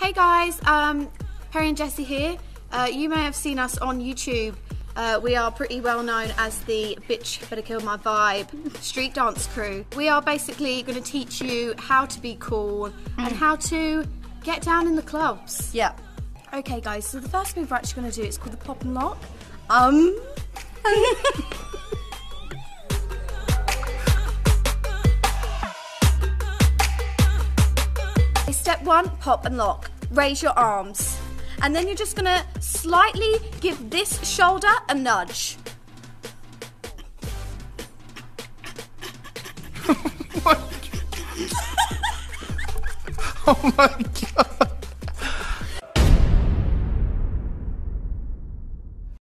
Hey guys, um, Perrie and Jesy here. Uh, you may have seen us on YouTube. Uh, we are pretty well known as the Bitch Better Kill My Vibe street dance crew. We are basically going to teach you how to be cool and how to get down in the clubs. Yeah. Okay, guys, so the first move we're actually going to do is called the pop and lock. Um. Step one, pop and lock. Raise your arms. And then you're just gonna slightly give this shoulder a nudge. Oh my god.